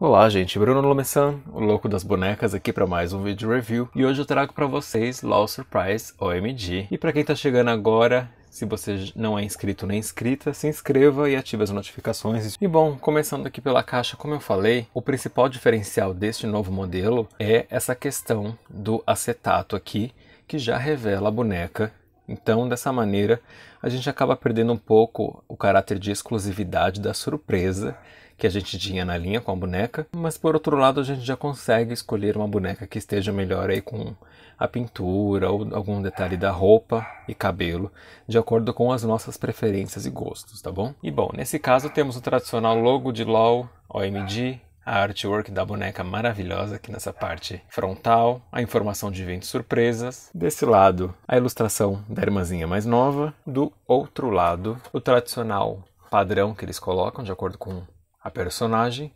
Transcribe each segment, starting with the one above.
Olá gente, Bruno Lomesan, o louco das bonecas aqui para mais um vídeo review e hoje eu trago para vocês Law Surprise OMG. E para quem está chegando agora, se você não é inscrito nem inscrita, se inscreva e ative as notificações. E bom, começando aqui pela caixa, como eu falei, o principal diferencial deste novo modelo é essa questão do acetato aqui, que já revela a boneca. Então, dessa maneira, a gente acaba perdendo um pouco o caráter de exclusividade da surpresa que a gente tinha na linha com a boneca, mas por outro lado a gente já consegue escolher uma boneca que esteja melhor aí com a pintura ou algum detalhe da roupa e cabelo, de acordo com as nossas preferências e gostos, tá bom? E bom, nesse caso temos o tradicional logo de LOL, OMG, a artwork da boneca maravilhosa aqui nessa parte frontal, a informação de eventos surpresas. Desse lado, a ilustração da irmãzinha mais nova. Do outro lado, o tradicional padrão que eles colocam de acordo com a personagem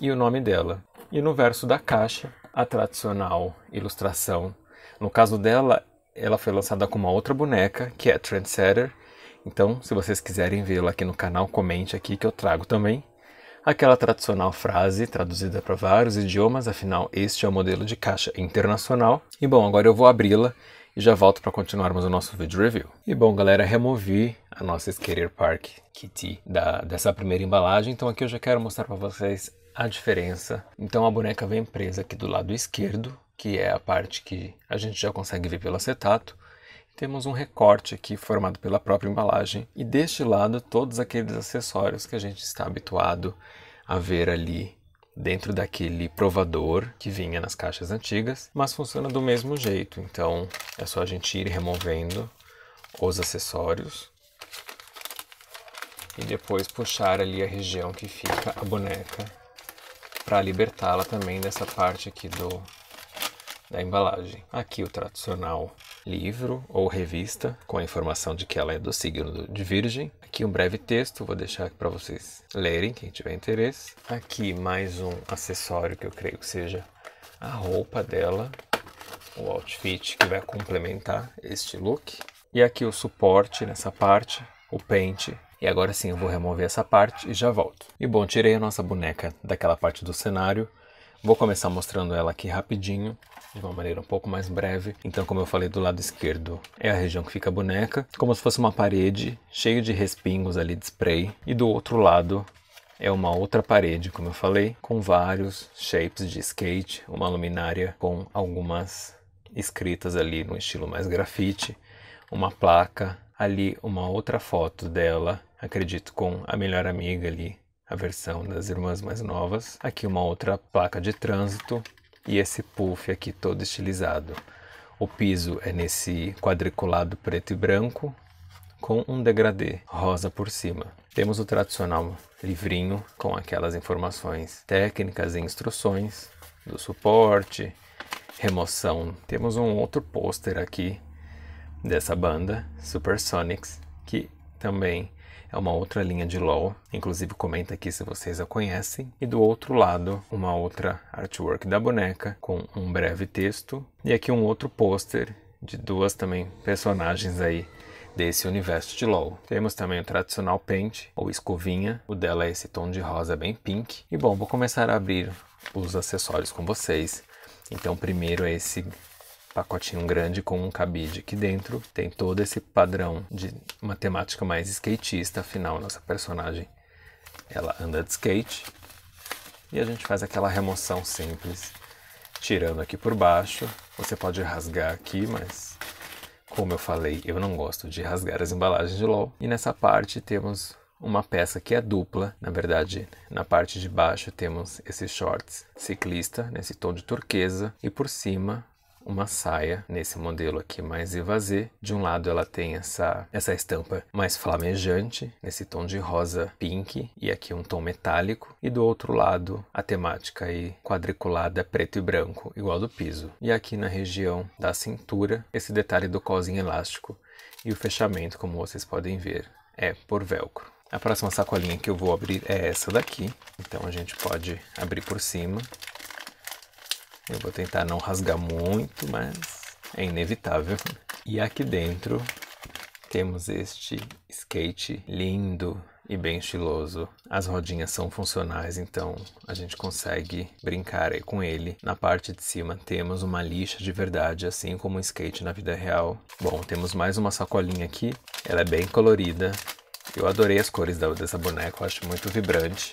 e o nome dela. E no verso da caixa, a tradicional ilustração. No caso dela, ela foi lançada com uma outra boneca, que é Trendsetter. Então, se vocês quiserem vê-la aqui no canal, comente aqui que eu trago também. Aquela tradicional frase traduzida para vários idiomas, afinal, este é o modelo de caixa internacional. E bom, agora eu vou abri-la e já volto para continuarmos o nosso vídeo review. E bom, galera, removi a nossa Skater Park Kitty da, dessa primeira embalagem, então aqui eu já quero mostrar para vocês a diferença. Então a boneca vem presa aqui do lado esquerdo, que é a parte que a gente já consegue ver pelo acetato. Temos um recorte aqui formado pela própria embalagem e deste lado todos aqueles acessórios que a gente está habituado a ver ali dentro daquele provador que vinha nas caixas antigas, mas funciona do mesmo jeito. Então é só a gente ir removendo os acessórios e depois puxar ali a região que fica a boneca para libertá-la também dessa parte aqui do da embalagem. Aqui o tradicional livro ou revista com a informação de que ela é do signo de Virgem. Aqui um breve texto, vou deixar para vocês lerem, quem tiver interesse. Aqui mais um acessório que eu creio que seja a roupa dela, o outfit que vai complementar este look. E aqui o suporte nessa parte, o pente. E agora sim eu vou remover essa parte e já volto. E bom, tirei a nossa boneca daquela parte do cenário. Vou começar mostrando ela aqui rapidinho de uma maneira um pouco mais breve. Então, como eu falei, do lado esquerdo é a região que fica a boneca, como se fosse uma parede cheia de respingos ali de spray, e do outro lado é uma outra parede, como eu falei, com vários shapes de skate, uma luminária com algumas escritas ali no estilo mais grafite, uma placa, ali uma outra foto dela, acredito com a melhor amiga ali, a versão das irmãs mais novas. Aqui uma outra placa de trânsito e esse puff aqui todo estilizado. O piso é nesse quadriculado preto e branco com um degradê rosa por cima. Temos o tradicional livrinho com aquelas informações técnicas e instruções do suporte, remoção. Temos um outro pôster aqui dessa banda, Supersonics, que também é uma outra linha de LOL, inclusive comenta aqui se vocês a conhecem. E do outro lado, uma outra artwork da boneca com um breve texto. E aqui um outro pôster de duas também personagens aí desse universo de LoL. Temos também o tradicional Paint, ou escovinha, o dela é esse tom de rosa bem pink. E bom, vou começar a abrir os acessórios com vocês. Então primeiro é esse pacotinho grande com um cabide aqui dentro. Tem todo esse padrão de uma temática mais skatista, afinal nossa personagem ela anda de skate. E a gente faz aquela remoção simples, tirando aqui por baixo. Você pode rasgar aqui, mas como eu falei, eu não gosto de rasgar as embalagens de LOL. E nessa parte temos uma peça que é dupla. Na verdade, na parte de baixo temos esses shorts ciclista, nesse tom de turquesa, e por cima uma saia nesse modelo aqui mais evasê. De um lado ela tem essa, essa estampa mais flamejante, nesse tom de rosa pink e aqui um tom metálico. E do outro lado a temática aí quadriculada preto e branco, igual do piso. E aqui na região da cintura, esse detalhe do cozinho elástico e o fechamento, como vocês podem ver, é por velcro. A próxima sacolinha que eu vou abrir é essa daqui. Então a gente pode abrir por cima eu vou tentar não rasgar muito, mas é inevitável. E aqui dentro temos este skate lindo e bem estiloso. As rodinhas são funcionais, então a gente consegue brincar com ele. Na parte de cima temos uma lixa de verdade, assim como um skate na vida real. Bom, temos mais uma sacolinha aqui. Ela é bem colorida. Eu adorei as cores dessa boneca, eu acho muito vibrante.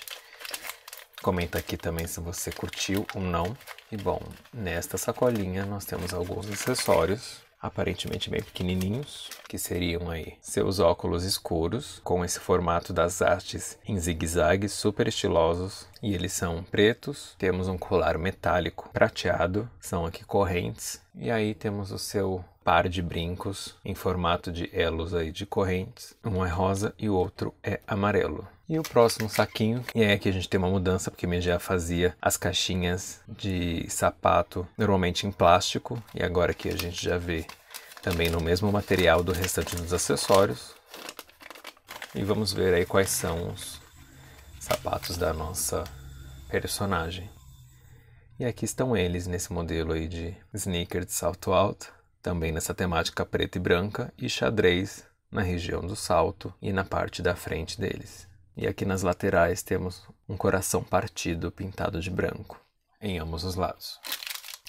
Comenta aqui também se você curtiu ou não. E bom, nesta sacolinha nós temos alguns acessórios aparentemente bem pequenininhos, que seriam aí seus óculos escuros, com esse formato das hastes em zigue-zague super estilosos, e eles são pretos. Temos um colar metálico prateado, são aqui correntes, e aí temos o seu par de brincos em formato de elos aí de correntes. Um é rosa e o outro é amarelo. E o próximo saquinho, e é que a gente tem uma mudança, porque minha já fazia as caixinhas de sapato normalmente em plástico, e agora aqui a gente já vê também no mesmo material do restante dos acessórios. E vamos ver aí quais são os sapatos da nossa personagem. E aqui estão eles nesse modelo aí de sneaker de salto alto, também nessa temática preta e branca e xadrez na região do salto e na parte da frente deles. E aqui nas laterais temos um coração partido pintado de branco em ambos os lados.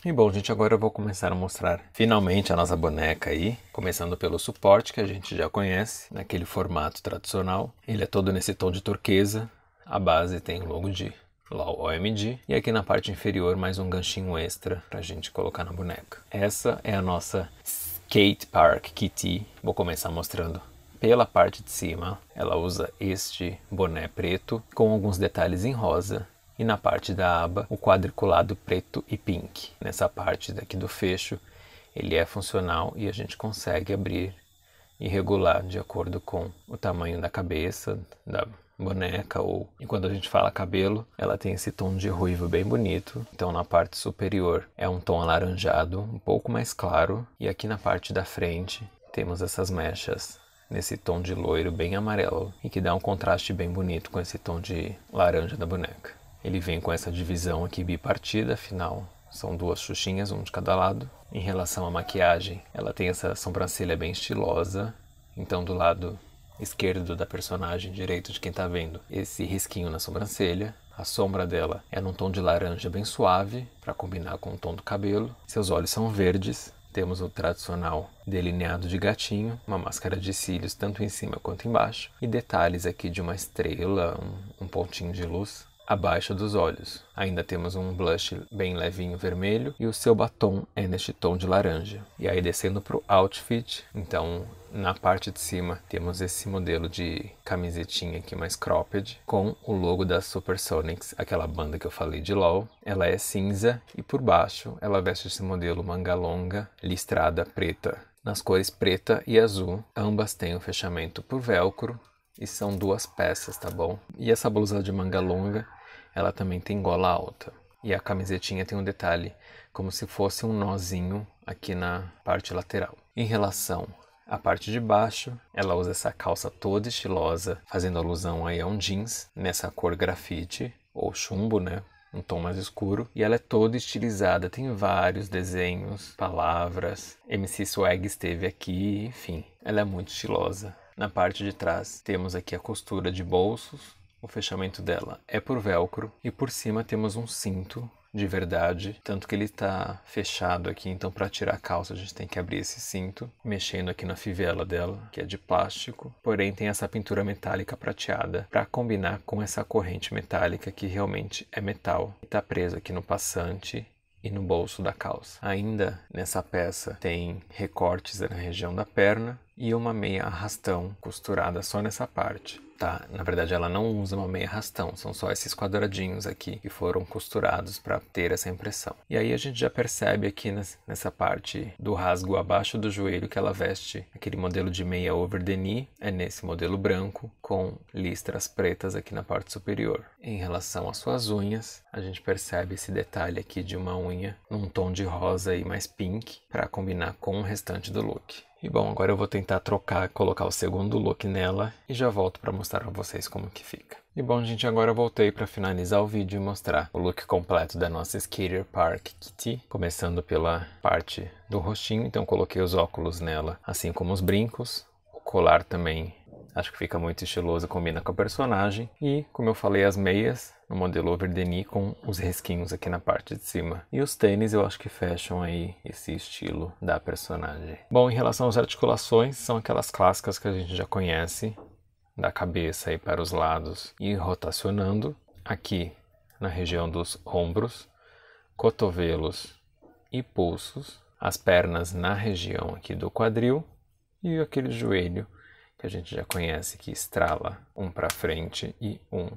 E bom, gente, agora eu vou começar a mostrar finalmente a nossa boneca aí, começando pelo suporte que a gente já conhece, naquele formato tradicional. Ele é todo nesse tom de turquesa, a base tem o logo de LOL OMG e aqui na parte inferior mais um ganchinho extra para a gente colocar na boneca. Essa é a nossa Skate Park Kitty. Vou começar mostrando pela parte de cima, ela usa este boné preto com alguns detalhes em rosa e na parte da aba o quadriculado preto e pink. Nessa parte daqui do fecho, ele é funcional e a gente consegue abrir e regular de acordo com o tamanho da cabeça, da boneca ou e quando a gente fala cabelo, ela tem esse tom de ruivo bem bonito. Então na parte superior é um tom alaranjado, um pouco mais claro, e aqui na parte da frente temos essas mechas nesse tom de loiro bem amarelo e que dá um contraste bem bonito com esse tom de laranja da boneca. Ele vem com essa divisão aqui bipartida, afinal são duas xuxinhas, um de cada lado. Em relação à maquiagem, ela tem essa sobrancelha bem estilosa, então do lado esquerdo da personagem, direito de quem está vendo, esse risquinho na sobrancelha. A sombra dela é num tom de laranja bem suave, para combinar com o tom do cabelo. Seus olhos são verdes, temos o tradicional delineado de gatinho, uma máscara de cílios tanto em cima quanto embaixo, e detalhes aqui de uma estrela, um, um pontinho de luz abaixo dos olhos. Ainda temos um blush bem levinho vermelho e o seu batom é neste tom de laranja. E aí descendo para o outfit, então na parte de cima temos esse modelo de camisetinha aqui mais cropped com o logo da Supersonics, aquela banda que eu falei de LOL. Ela é cinza e por baixo ela veste esse modelo manga longa listrada preta. Nas cores preta e azul, ambas têm o fechamento por velcro e são duas peças, tá bom? E essa blusa de manga longa, ela também tem gola alta. E a camisetinha tem um detalhe como se fosse um nozinho aqui na parte lateral. Em relação a parte de baixo, ela usa essa calça toda estilosa, fazendo alusão aí a um jeans nessa cor grafite ou chumbo, né? Um tom mais escuro. E ela é toda estilizada, tem vários desenhos, palavras. MC Swag esteve aqui, enfim. Ela é muito estilosa. Na parte de trás temos aqui a costura de bolsos. O fechamento dela é por velcro e por cima temos um cinto de verdade, tanto que ele está fechado aqui, então para tirar a calça a gente tem que abrir esse cinto, mexendo aqui na fivela dela, que é de plástico, porém tem essa pintura metálica prateada para combinar com essa corrente metálica que realmente é metal, está presa aqui no passante e no bolso da calça. Ainda nessa peça tem recortes na região da perna e uma meia arrastão costurada só nessa parte tá? Na verdade, ela não usa uma meia rastão, são só esses quadradinhos aqui que foram costurados para ter essa impressão. E aí a gente já percebe aqui nessa parte do rasgo abaixo do joelho que ela veste aquele modelo de meia over knee, é nesse modelo branco com listras pretas aqui na parte superior. Em relação às suas unhas, a gente percebe esse detalhe aqui de uma unha num tom de rosa e mais pink para combinar com o restante do look. E bom, agora eu vou tentar trocar, colocar o segundo look nela e já volto para mostrar para vocês como que fica. E bom, gente, agora eu voltei para finalizar o vídeo e mostrar o look completo da nossa Skater Park Kitty, começando pela parte do rostinho, então coloquei os óculos nela, assim como os brincos, o colar também Acho que fica muito estiloso, combina com a personagem. E, como eu falei, as meias no modelo Overdeni com os risquinhos aqui na parte de cima. E os tênis eu acho que fecham aí esse estilo da personagem. Bom, em relação às articulações, são aquelas clássicas que a gente já conhece, da cabeça aí para os lados e rotacionando. Aqui na região dos ombros, cotovelos e pulsos, as pernas na região aqui do quadril e aquele joelho que a gente já conhece que estrala um para frente e um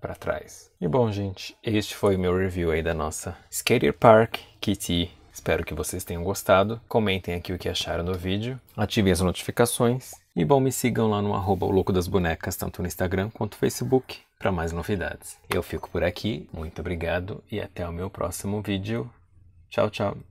para trás. E bom, gente, este foi o meu review aí da nossa Skater Park Kitty. Espero que vocês tenham gostado. Comentem aqui o que acharam do vídeo. Ativem as notificações. E bom, me sigam lá no arroba Louco das Bonecas, tanto no Instagram quanto no Facebook, para mais novidades. Eu fico por aqui, muito obrigado e até o meu próximo vídeo. Tchau, tchau.